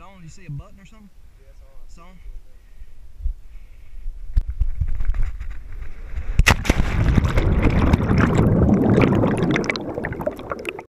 it on? Do you see a button or something? Yeah, it's on. It's on?